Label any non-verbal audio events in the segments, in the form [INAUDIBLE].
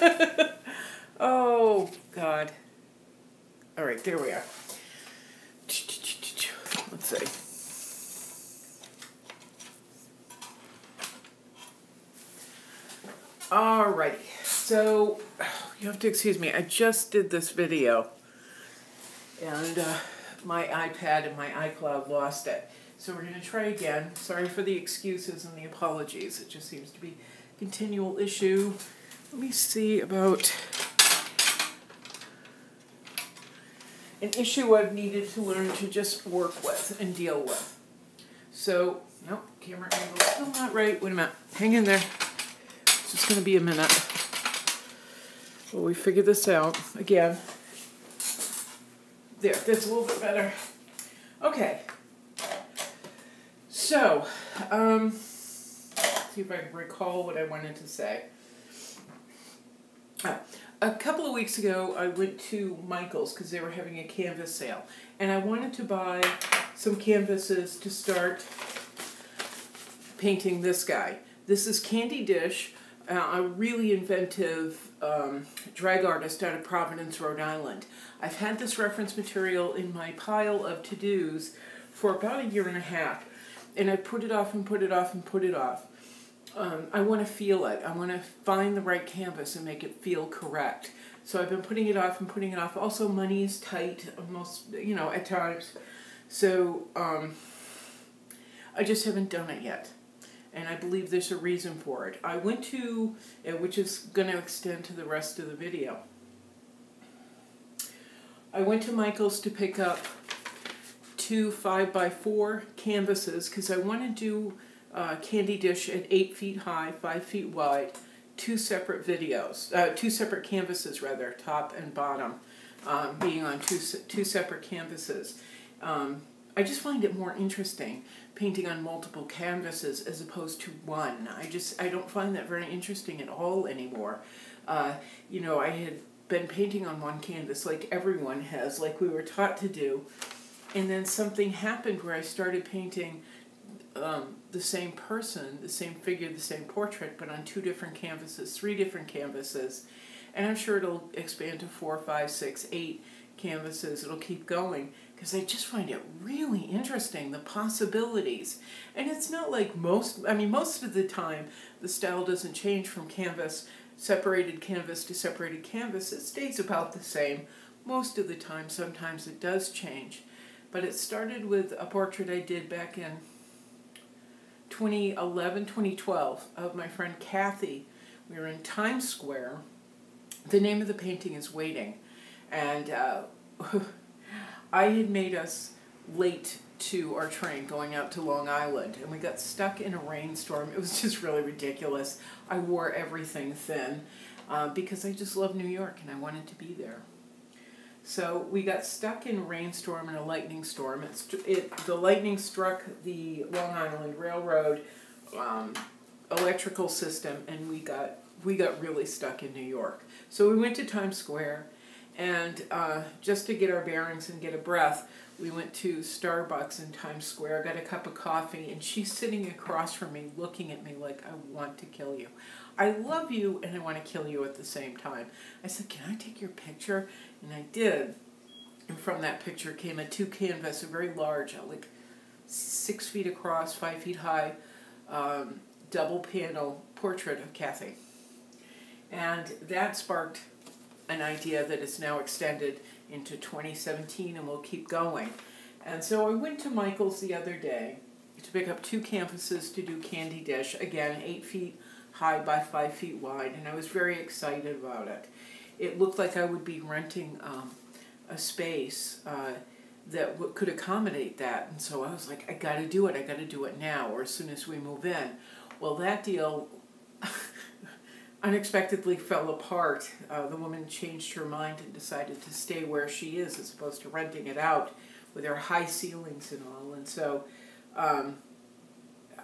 [LAUGHS] oh, God. All right, there we are. Let's see. Alrighty, so you have to excuse me. I just did this video, and uh, my iPad and my iCloud lost it. So we're going to try again. Sorry for the excuses and the apologies. It just seems to be a continual issue. Let me see about an issue I've needed to learn to just work with and deal with. So, nope, camera angle still not right. Wait a minute. Hang in there. It's just going to be a minute. Well, we figure this out again. There, that's a little bit better. Okay. So, um, see if I can recall what I wanted to say. A couple of weeks ago, I went to Michael's because they were having a canvas sale, and I wanted to buy some canvases to start painting this guy. This is Candy Dish, uh, a really inventive um, drag artist out of Providence, Rhode Island. I've had this reference material in my pile of to-dos for about a year and a half and I put it off and put it off and put it off. Um, I want to feel it. I want to find the right canvas and make it feel correct. So I've been putting it off and putting it off. Also, money is tight, most you know, at times. So um, I just haven't done it yet, and I believe there's a reason for it. I went to, uh, which is going to extend to the rest of the video. I went to Michael's to pick up two 5 by 4 canvases because I want to do uh, Candy Dish at 8 feet high, 5 feet wide, two separate videos, uh, two separate canvases rather, top and bottom, um, being on two, two separate canvases. Um, I just find it more interesting painting on multiple canvases as opposed to one. I just, I don't find that very interesting at all anymore. Uh, you know, I had been painting on one canvas like everyone has, like we were taught to do, and then something happened where I started painting um, the same person, the same figure, the same portrait, but on two different canvases, three different canvases. And I'm sure it'll expand to four, five, six, eight canvases. It'll keep going because I just find it really interesting, the possibilities. And it's not like most, I mean, most of the time the style doesn't change from canvas, separated canvas to separated canvas. It stays about the same most of the time. Sometimes it does change. But it started with a portrait I did back in 2011, 2012 of my friend Kathy. We were in Times Square. The name of the painting is Waiting. And uh, [LAUGHS] I had made us late to our train going out to Long Island and we got stuck in a rainstorm. It was just really ridiculous. I wore everything thin uh, because I just love New York and I wanted to be there. So we got stuck in rainstorm and a lightning storm. It's, it, the lightning struck the Long Island Railroad um, electrical system and we got, we got really stuck in New York. So we went to Times Square and uh, just to get our bearings and get a breath, we went to Starbucks in Times Square, got a cup of coffee, and she's sitting across from me looking at me like, I want to kill you. I love you and I want to kill you at the same time. I said, Can I take your picture? And I did. And from that picture came a two canvas, a very large, uh, like six feet across, five feet high, um, double panel portrait of Kathy. And that sparked an idea that is now extended into 2017 and will keep going. And so I went to Michael's the other day to pick up two canvases to do Candy Dish, again, eight feet high by five feet wide, and I was very excited about it it looked like I would be renting um, a space uh, that could accommodate that. And so I was like, I got to do it. I got to do it now or as soon as we move in. Well, that deal [LAUGHS] unexpectedly fell apart. Uh, the woman changed her mind and decided to stay where she is as opposed to renting it out with her high ceilings and all. And so um,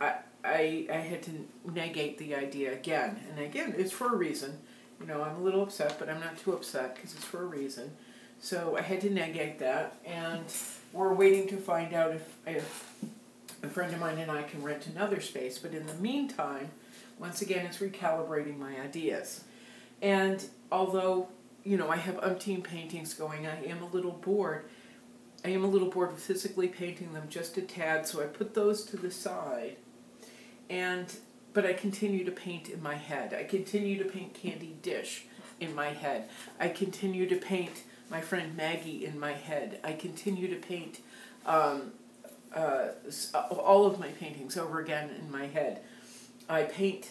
I, I, I had to negate the idea again. And again, it's for a reason. You know, I'm a little upset, but I'm not too upset because it's for a reason. So I had to negate that, and we're waiting to find out if, if a friend of mine and I can rent another space. But in the meantime, once again, it's recalibrating my ideas. And although, you know, I have umpteen paintings going, I am a little bored. I am a little bored with physically painting them just a tad, so I put those to the side. And but I continue to paint in my head. I continue to paint Candy Dish in my head. I continue to paint my friend Maggie in my head. I continue to paint um, uh, all of my paintings over again in my head. I paint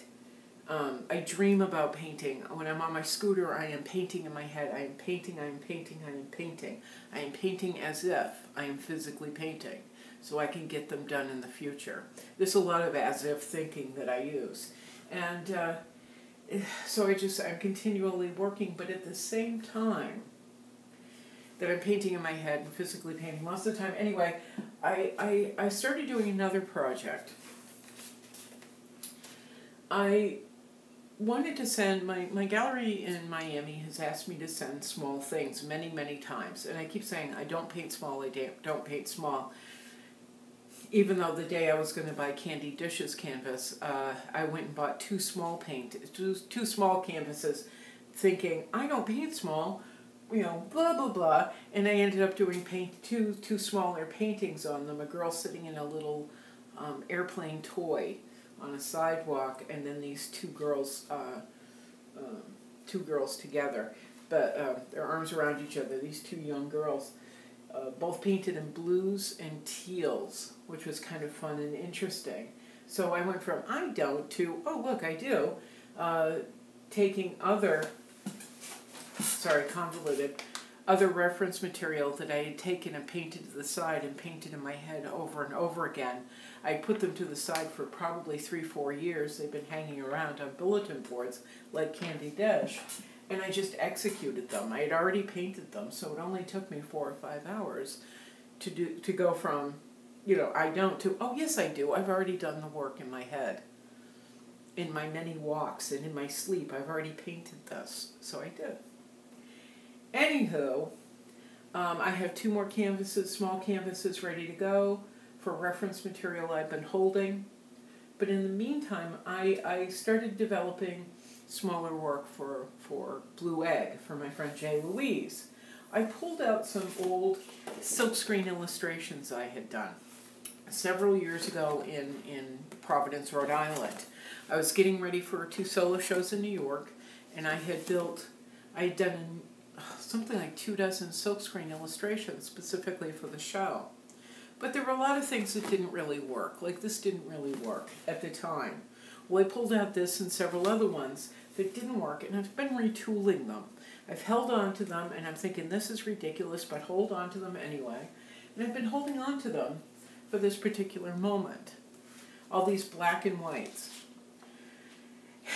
um, I dream about painting. When I'm on my scooter, I am painting in my head. I am painting, I am painting, I am painting. I am painting as if I am physically painting so I can get them done in the future. There's a lot of as if thinking that I use. And uh, so I just, I'm continually working, but at the same time that I'm painting in my head and physically painting most of the time. Anyway, I, I, I started doing another project. I wanted to send my my gallery in Miami has asked me to send small things many many times, and I keep saying I don't paint small. I don't paint small. Even though the day I was going to buy Candy Dishes canvas, uh, I went and bought two small paint two two small canvases, thinking I don't paint small, you know, blah blah blah, and I ended up doing paint two two smaller paintings on them. A girl sitting in a little um, airplane toy on a sidewalk, and then these two girls, uh, um, two girls together, but uh, their arms around each other. These two young girls, uh, both painted in blues and teals, which was kind of fun and interesting. So I went from I don't to oh look I do, uh, taking other, sorry convoluted, other reference material that I had taken and painted to the side and painted in my head over and over again I put them to the side for probably three, four years. They've been hanging around on bulletin boards like Candy Dish. And I just executed them. I had already painted them, so it only took me four or five hours to do to go from, you know, I don't to oh yes I do. I've already done the work in my head. In my many walks and in my sleep, I've already painted this, so I did. Anywho, um, I have two more canvases, small canvases ready to go for reference material I've been holding. But in the meantime, I, I started developing smaller work for, for Blu Egg for my friend Jay Louise. I pulled out some old silkscreen illustrations I had done several years ago in, in Providence, Rhode Island. I was getting ready for two solo shows in New York, and I had built, I had done something like two dozen silkscreen illustrations specifically for the show. But there were a lot of things that didn't really work. Like this didn't really work at the time. Well, I pulled out this and several other ones that didn't work, and I've been retooling them. I've held on to them, and I'm thinking this is ridiculous, but hold on to them anyway. And I've been holding on to them for this particular moment. All these black and whites. [SIGHS]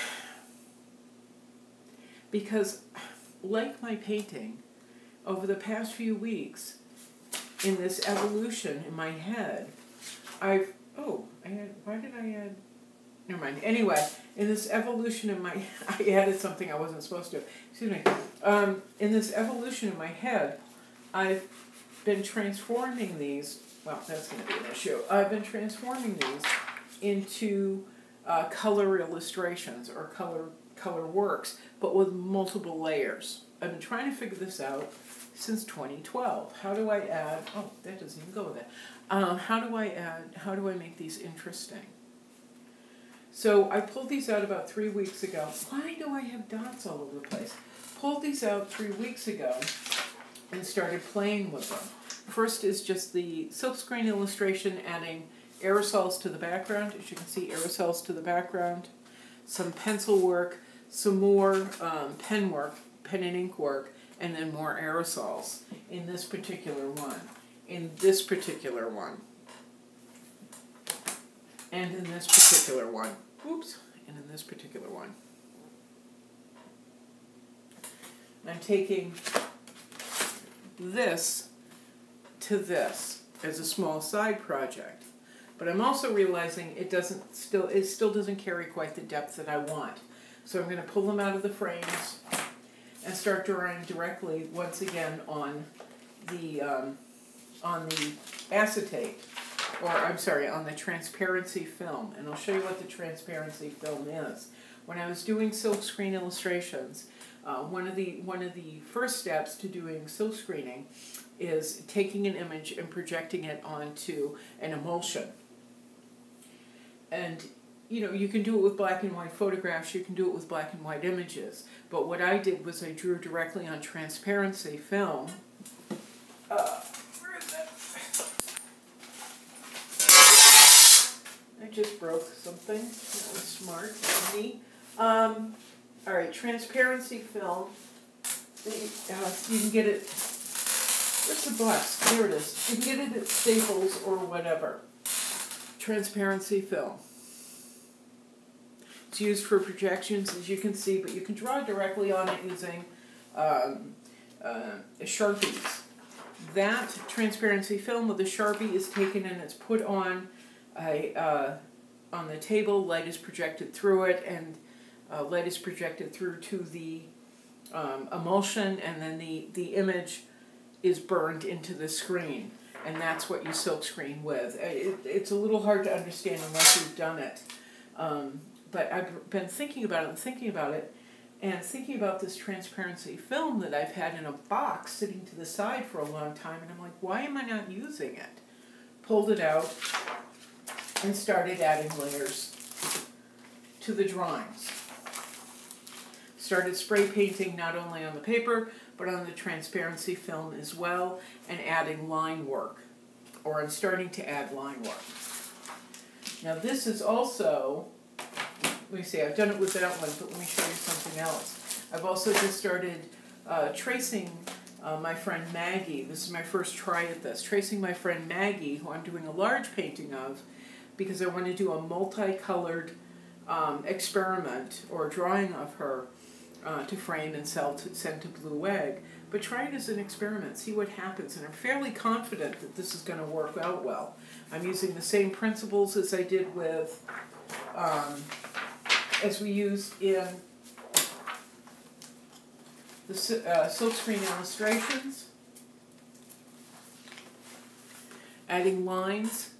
Because, like my painting, over the past few weeks, in this evolution in my head, I've oh, I had why did I add? Never mind. Anyway, in this evolution in my, [LAUGHS] I added something I wasn't supposed to. Excuse me. Um, in this evolution in my head, I've been transforming these. Well, that's going to be an issue. I've been transforming these into uh, color illustrations or color color works, but with multiple layers. I've been trying to figure this out since 2012. How do I add, oh, that doesn't even go there. Um, how do I add, how do I make these interesting? So I pulled these out about three weeks ago. Why do I have dots all over the place? Pulled these out three weeks ago and started playing with them. First is just the silkscreen illustration adding aerosols to the background. As you can see, aerosols to the background. Some pencil work, some more um, pen work, pen and ink work, and then more aerosols in this particular one, in this particular one, and in this particular one. Oops, and in this particular one. I'm taking this to this as a small side project. But I'm also realizing it doesn't still it still doesn't carry quite the depth that I want. So I'm going to pull them out of the frames and start drawing directly once again on the um, on the acetate or I'm sorry on the transparency film and I'll show you what the transparency film is when I was doing silkscreen illustrations, uh, one of the one of the first steps to doing silkscreening is taking an image and projecting it onto an emulsion. And you know, you can do it with black and white photographs, you can do it with black and white images. But what I did was I drew directly on transparency film. Uh, broke something. That was smart of me. Um, all right, transparency film. Uh, you can get it. Where's the box? There it is. You can get it at Staples or whatever. Transparency film. It's used for projections, as you can see, but you can draw directly on it using um, uh, Sharpies. That transparency film with the Sharpie is taken and it's put on a, uh, on the table, light is projected through it, and uh, light is projected through to the um, emulsion, and then the, the image is burned into the screen. And that's what you silk screen with. It, it's a little hard to understand unless you've done it. Um, but I've been thinking about it and thinking about it and thinking about this transparency film that I've had in a box sitting to the side for a long time and I'm like, why am I not using it? Pulled it out and started adding layers to the drawings. Started spray painting not only on the paper but on the transparency film as well and adding line work or I'm starting to add line work. Now this is also let me see, I've done it with that one, but let me show you something else. I've also just started uh, tracing uh, my friend Maggie. This is my first try at this. Tracing my friend Maggie, who I'm doing a large painting of, because I want to do a multicolored um, experiment or drawing of her uh, to frame and sell to, send to Blu Egg. But try it as an experiment, see what happens, and I'm fairly confident that this is going to work out well. I'm using the same principles as I did with um, as we used in the uh, silkscreen illustrations, adding lines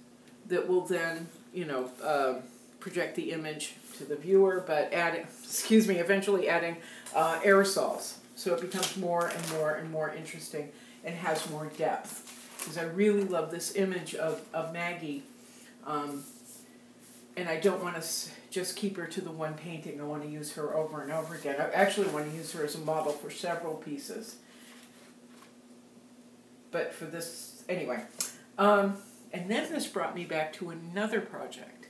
that will then, you know, uh, project the image to the viewer, but adding, [LAUGHS] excuse me, eventually adding uh, aerosols. So it becomes more and more and more interesting and has more depth. Because I really love this image of, of Maggie um, and I don't want to just keep her to the one painting. I want to use her over and over again. I actually want to use her as a model for several pieces. But for this, anyway. Um, and then this brought me back to another project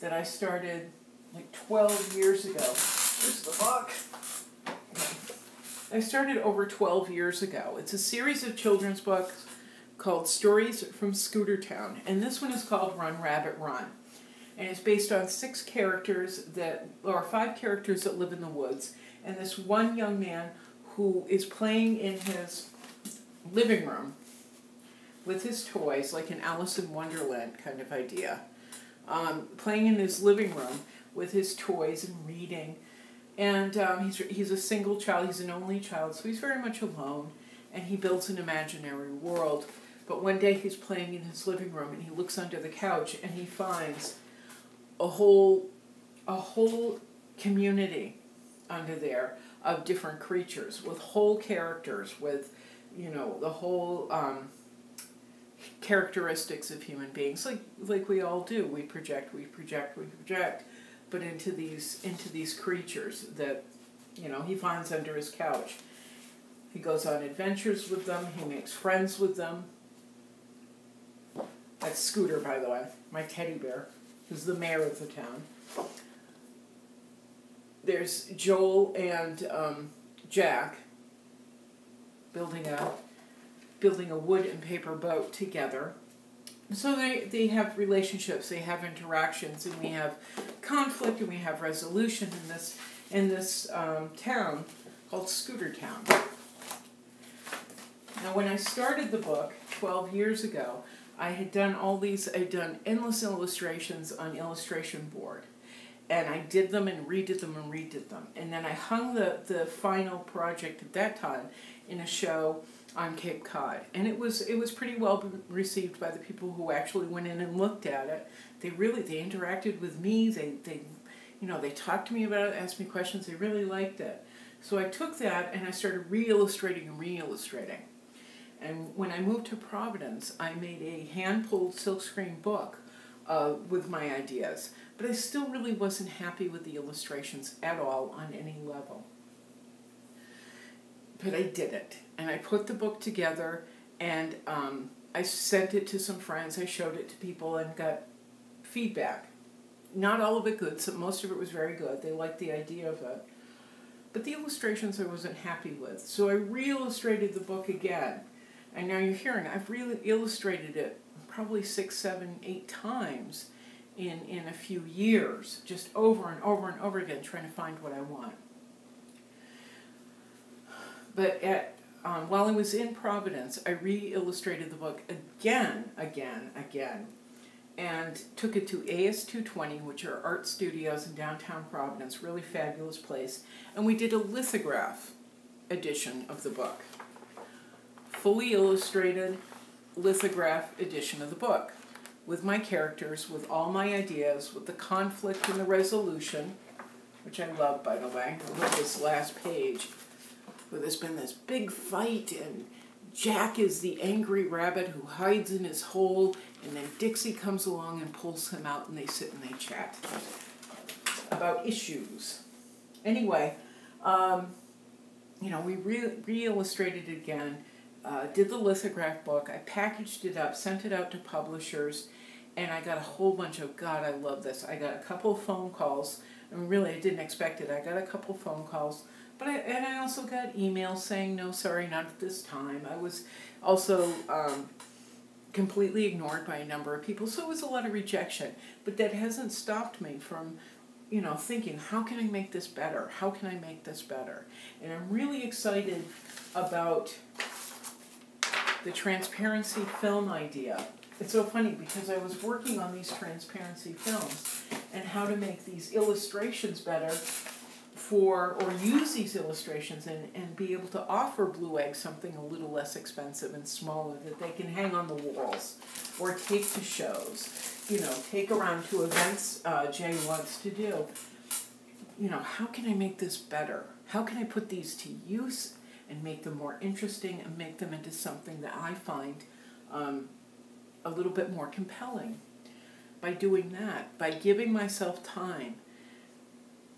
that I started like 12 years ago. Here's the book. I started over 12 years ago. It's a series of children's books called Stories from Scooter Town, and this one is called Run Rabbit Run and it's based on six characters that, or five characters that live in the woods, and this one young man who is playing in his living room with his toys, like an Alice in Wonderland kind of idea. Um, playing in his living room with his toys and reading. And um, he's, he's a single child, he's an only child, so he's very much alone, and he builds an imaginary world. But one day he's playing in his living room and he looks under the couch and he finds a whole a whole community under there of different creatures with whole characters with you know the whole um, characteristics of human beings like like we all do. We project we project we project but into these into these creatures that you know he finds under his couch. He goes on adventures with them he makes friends with them. That's scooter by the way my teddy bear who's the mayor of the town. There's Joel and um, Jack building a building a wood and paper boat together. So they, they have relationships, they have interactions, and we have conflict and we have resolution in this in this um, town called Scooter Town. Now, when I started the book 12 years ago, I had done all these, I'd done endless illustrations on illustration board. And I did them and redid them and redid them. And then I hung the, the final project at that time in a show on Cape Cod. And it was it was pretty well received by the people who actually went in and looked at it. They really they interacted with me. They they you know, they talked to me about it, asked me questions, they really liked it. So I took that and I started re-illustrating and re-illustrating. And when I moved to Providence, I made a hand-pulled silkscreen book uh, with my ideas. But I still really wasn't happy with the illustrations at all on any level. But I did it. And I put the book together and um, I sent it to some friends. I showed it to people and got feedback. Not all of it good, so most of it was very good. They liked the idea of it. But the illustrations I wasn't happy with. So I re-illustrated the book again. And now you're hearing, I've really illustrated it probably six, seven, eight times in, in a few years, just over and over and over again, trying to find what I want. But at um, while I was in Providence, I re-illustrated the book again, again, again, and took it to AS220, which are art studios in downtown Providence, really fabulous place, and we did a lithograph edition of the book. Fully illustrated lithograph edition of the book with my characters, with all my ideas, with the conflict and the resolution, which I love, by the way. I love this last page where there's been this big fight and Jack is the angry rabbit who hides in his hole, and then Dixie comes along and pulls him out, and they sit and they chat about issues. Anyway, um, you know, we re, re illustrated it again, uh, did the lithograph book, I packaged it up, sent it out to publishers, and I got a whole bunch of, God, I love this. I got a couple phone calls. and really, I didn't expect it. I got a couple phone calls but I, and I also got emails saying, no, sorry, not at this time. I was also um, completely ignored by a number of people, so it was a lot of rejection. But that hasn't stopped me from, you know, thinking, how can I make this better? How can I make this better? And I'm really excited about the transparency film idea. It's so funny because I was working on these transparency films and how to make these illustrations better for or use these illustrations and, and be able to offer Blu Egg something a little less expensive and smaller that they can hang on the walls or take to shows, you know, take around to events uh, Jay wants to do. You know, how can I make this better? How can I put these to use and make them more interesting and make them into something that I find um, a little bit more compelling? By doing that, by giving myself time,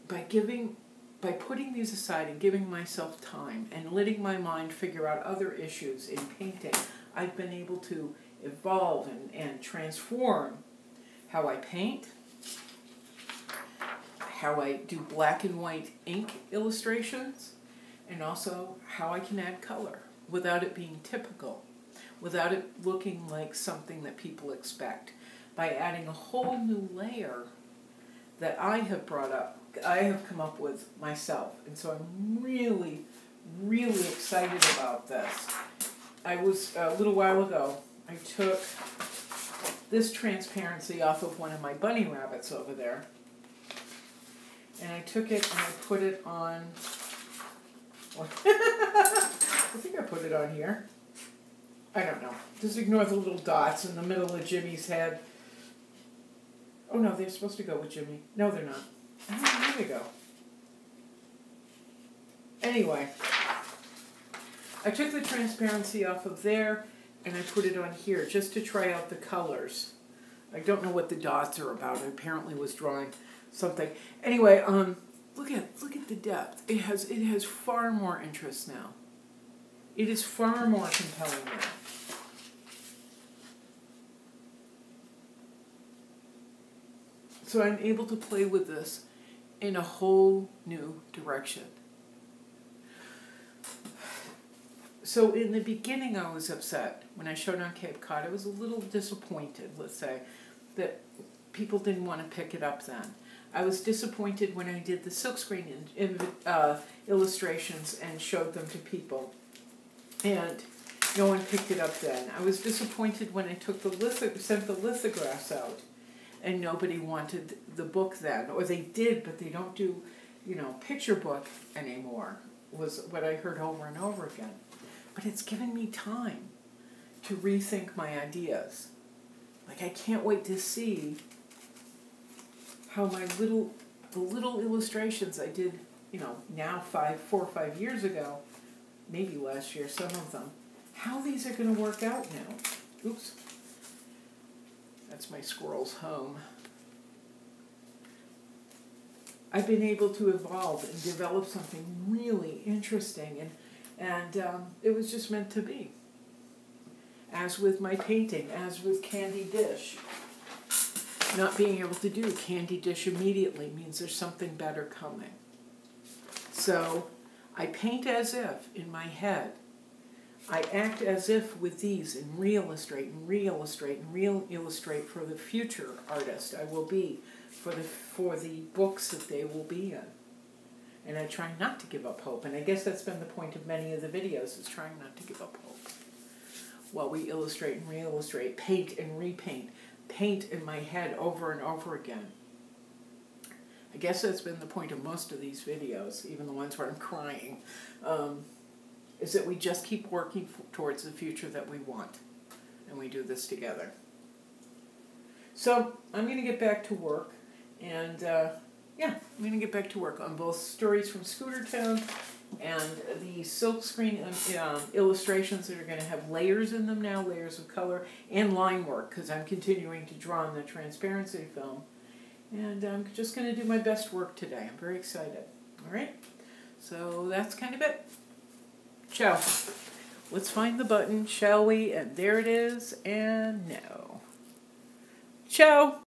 by giving by putting these aside and giving myself time and letting my mind figure out other issues in painting, I've been able to evolve and, and transform how I paint, how I do black and white ink illustrations, and also how I can add color without it being typical, without it looking like something that people expect, by adding a whole new layer that I have brought up I have come up with myself. And so I'm really, really excited about this. I was, a little while ago, I took this transparency off of one of my bunny rabbits over there. And I took it and I put it on, [LAUGHS] I think I put it on here. I don't know. Just ignore the little dots in the middle of Jimmy's head. Oh no, they're supposed to go with Jimmy. No, they're not. There we go. Anyway, I took the transparency off of there and I put it on here just to try out the colors. I don't know what the dots are about. I apparently was drawing something. Anyway, um, look at look at the depth. It has it has far more interest now. It is far more compelling now. So I'm able to play with this in a whole new direction. So in the beginning, I was upset when I showed on Cape Cod. I was a little disappointed, let's say, that people didn't want to pick it up then. I was disappointed when I did the silkscreen in, uh, illustrations and showed them to people, and no one picked it up then. I was disappointed when I took the sent the lithographs out and nobody wanted the book then, or they did, but they don't do, you know, picture book anymore. Was what I heard over and over again. But it's given me time to rethink my ideas. Like I can't wait to see how my little the little illustrations I did, you know, now five, four or five years ago, maybe last year, some of them, how these are going to work out now. Oops. That's my squirrel's home. I've been able to evolve and develop something really interesting, and and um, it was just meant to be. As with my painting, as with Candy Dish, not being able to do Candy Dish immediately means there's something better coming. So I paint as if in my head. I act as if with these and re-illustrate and re-illustrate and re-illustrate for the future artist I will be, for the for the books that they will be in. And I try not to give up hope. And I guess that's been the point of many of the videos is trying not to give up hope. While we illustrate and re-illustrate, paint and repaint, paint in my head over and over again. I guess that's been the point of most of these videos, even the ones where I'm crying, um, is that we just keep working towards the future that we want. And we do this together. So I'm going to get back to work. And uh, yeah, I'm going to get back to work on both stories from Scooter Town and the silkscreen um, illustrations that are going to have layers in them now, layers of color, and line work because I'm continuing to draw on the transparency film. And I'm just going to do my best work today. I'm very excited. All right? So that's kind of it. Ciao. Let's find the button, shall we? And there it is, and no. Ciao.